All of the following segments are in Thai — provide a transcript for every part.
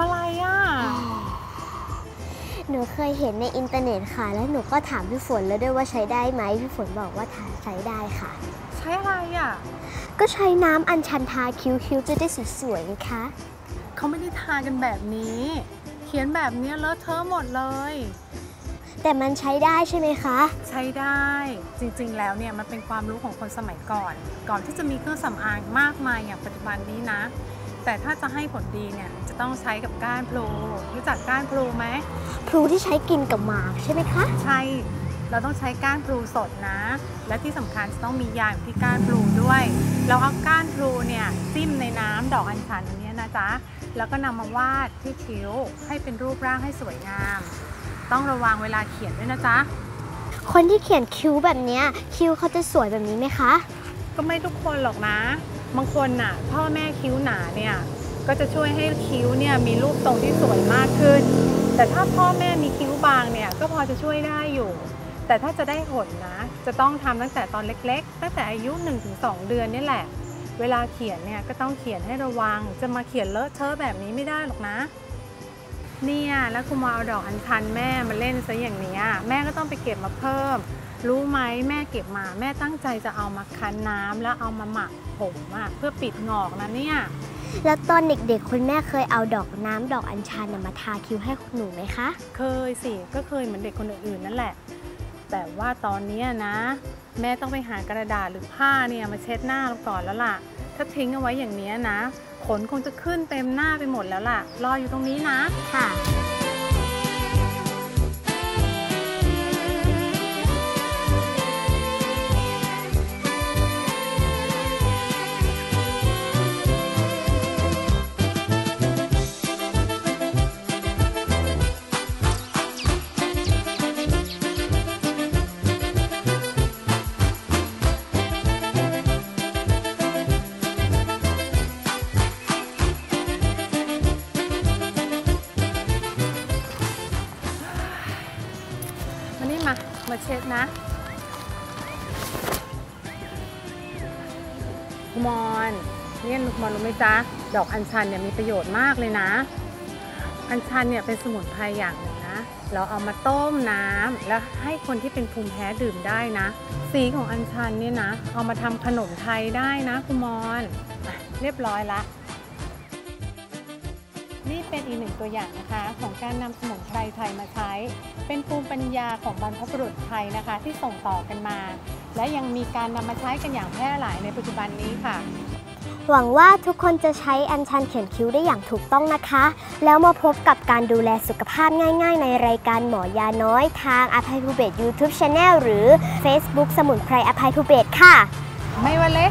ำอะไรอะ หนูเคยเห็นในอินเทอร์เน็ตค่ะ แล้วหนูก็ถามพี่ฝนแล้วด้วยว่าใช้ได้ไหมพี่ฝนบอกว่าใช้ได้ค่ะ ใช้อะไรอะ ก็ใช้น้ำอัญชันทาคิ้วๆจะได้สวยๆไงคะเขาไม่ได้ทากันแบบนี้ เขียนแบบนี้เลอะเทอะหมดเลยแต่มันใช้ได้ใช่ไหมคะ ใช้ได้จริงๆ แล้วเนี่ยมันเป็นความรู้ของคนสมัยก่อน ก่อนที่จะมีเครื่องสำอางมากมายอย่างปัจจุบันนี้นะ แต่ถ้าจะให้ผลดีเนี่ยจะต้องใช้กับก้านพลูรู้จักก้านพลูไหมพลูที่ใช้กินกับหมากใช่ไหมคะใช่เราต้องใช้ก้านพลูสดนะ และที่สำคัญจะต้องมียาอยู่ที่ก้านพลูด้วย เราเอาก้านพลูเนี่ยจิ้มในน้ำดอกอัญชันอันเนี้ยนะจ๊ะแล้วก็นำมาวาดที่คิ้วให้เป็นรูปร่างให้สวยงาม ต้องระวังเวลาเขียนด้วยนะจ๊ะคนที่เขียนคิ้วแบบเนี้ยคิ้วเขาจะสวยแบบนี้ไหมคะ ก็ไม่ทุกคนหรอกนะ บางคนน่ะพ่อแม่คิ้วหนาเนี่ยก็จะช่วยให้คิ้วเนี่ยมีรูปทรงที่สวยมากขึ้น แต่ถ้าพ่อแม่มีคิ้วบางเนี่ยก็พอจะช่วยได้อยู่ แต่ถ้าจะได้ผลนะ จะต้องทำตั้งแต่ตอนเล็กๆ ตั้งแต่อายุ 1-2 เดือนนี่แหละ เวลาเขียนเนี่ยก็ต้องเขียนให้ระวัง จะมาเขียนเลอะเทอะแบบนี้ไม่ได้หรอกนะ เนี่ยแล้วคุณมาเอาดอกอัญชันแม่มาเล่นซะอย่างเนี้ยแม่ก็ต้องไปเก็บมาเพิ่ม รู้ไหมแม่เก็บมาแม่ตั้งใจจะเอามาคั้นน้ำแล้วเอามาหมักผมอะเพื่อปิดงอกนะเนี่ยแล้วตอนเด็กๆ คุณแม่เคยเอาดอกน้ำดอกอัญชันน่ะมาทาคิ้วให้หนูไหมคะ เคยสิ ก็เคยเหมือนเด็กคนอื่นๆนั่นแหละ แต่ว่าตอนเนี้ยนะ แม่ต้องไปหากระดาษหรือผ้าเนี่ยมาเช็ดหน้าเราก่อนแล้วล่ะ ถ้าทิ้งเอาไว้อย่างเนี้ยนะ ขนคงจะขึ้นเต็มหน้าไปหมดแล้วล่ะ รออยู่ตรงนี้นะ ค่ะ มาเช็ดนะคุณมอนเนี่ยลูกมอนรู้ไหมจ๊ะ ดอกอัญชันเนี่ยมีประโยชน์มากเลยนะ อัญชันเนี่ยเป็นสมุนไพรอย่างหนึ่งนะ เราเอามาต้มน้ำแล้วให้คนที่เป็นภูมิแพ้ดื่มได้นะ สีของอัญชันเนี่ยนะ เอามาทำขนมไทยได้นะคุณมอนเรียบร้อยละ นี่เป็นอีกหนึ่งตัวอย่างนะคะ ของการนำสมุนไพรไทยมาใช้ เป็นภูมิปัญญาของบรรพบุรุษไทยนะคะ ที่ส่งต่อกันมา และยังมีการนำมาใช้กันอย่างแพร่หลายในปัจจุบันนี้ค่ะ หวังว่าทุกคนจะใช้อัญชันเขียนคิ้วได้อย่างถูกต้องนะคะ แล้วมาพบกับการดูแลสุขภาพง่าย ๆ ในรายการหมอยาน้อยทางอภัยภูเบศ YouTube Channel หรือ Facebook สมุนไพรอภัยภูเบศค่ะ ไม่ว่าเล็ก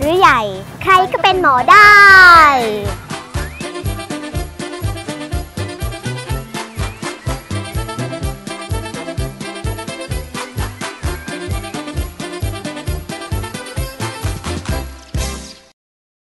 หรือใหญ่ ใครก็เป็นหมอได้